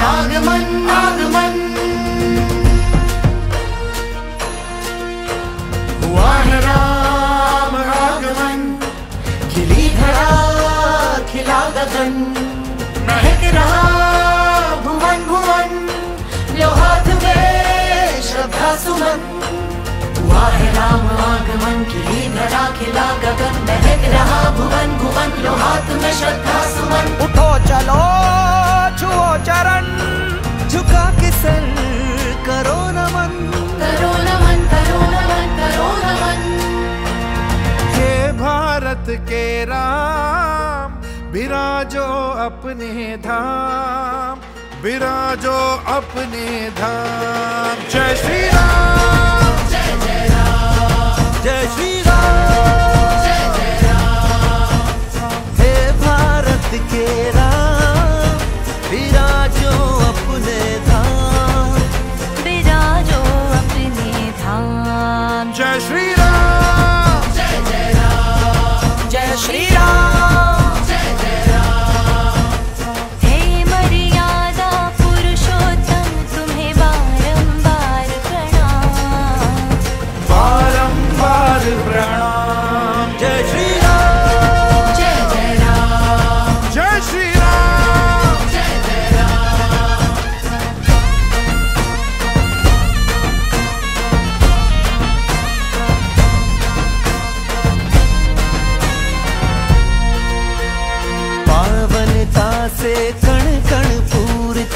आगमन आगमन हुआ है राम आगमन खिली धरा खिला गगन। महक रहा भुवन भुवन। लो हाथ में श्रद्धा सुमन। हुआ है राम आगमन खिली धरा खिला गगन। महक रहा भुवन भुवन। लो हाथ में श्रद्धा सुमन। उठो चलो। छुओ चरण झुका के सर करो नमन। करो नमन करो नमन करो नमन। हे भारत के राम विराजो अपने धाम विराजो अपने धाम। जय श्री राम। जय जय राम। जय श्री राम। जय जय राम। हे भारत के राम। विराजो अपने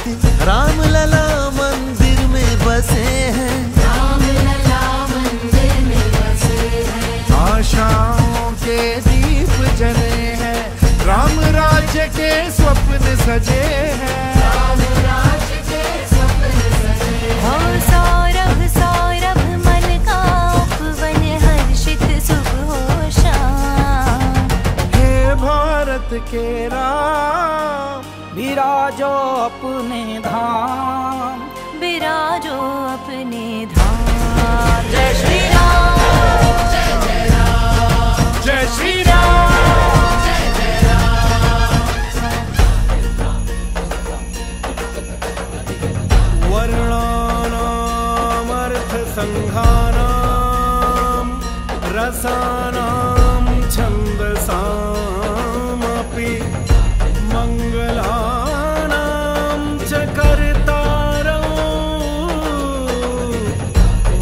पूरित राम लला मंदिर में बसे हैं। राम लला मंदिर में बसे हैं आशाओं के दीप जले हैं। राम राज्य के स्वप्न सजे हैं। संघानाम रसानाम छन्दसामपि मङ्गलानां च कर्तारौ।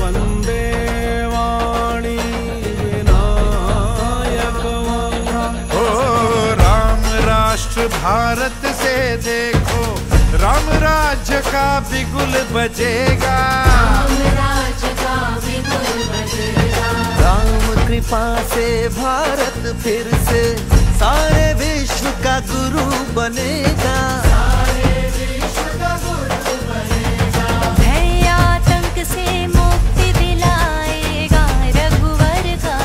वंदे वाणी विनायकौ ओ राम राष्ट्र भारत से देखो राम राज्य का बिगुल बजेगा। से भारत फिर से। सारे विश्व का गुरु बनेगा। भय आतंक से मुक्ति दिलाएगा रघुवर का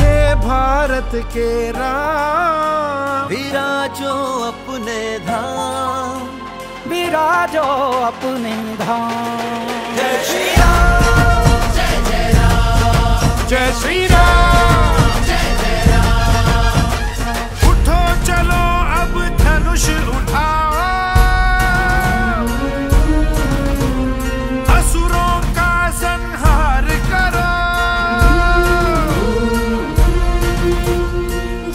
हे भारत के राम। विराजो अपने धाम। विराजो अपने धाम। जय श्री राम जय श्री राम उठो चलो अब धनुष उठाओ। असुरों का संहार करो।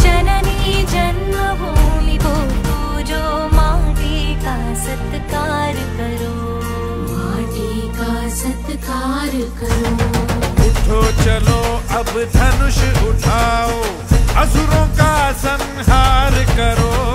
जननी जन्मभूमि को पूजो माटी का सत्कार करो। माटी का सत्कार करो। उठो चलो अब धनुष उठाओ असुरों का संहार करो।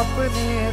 अपने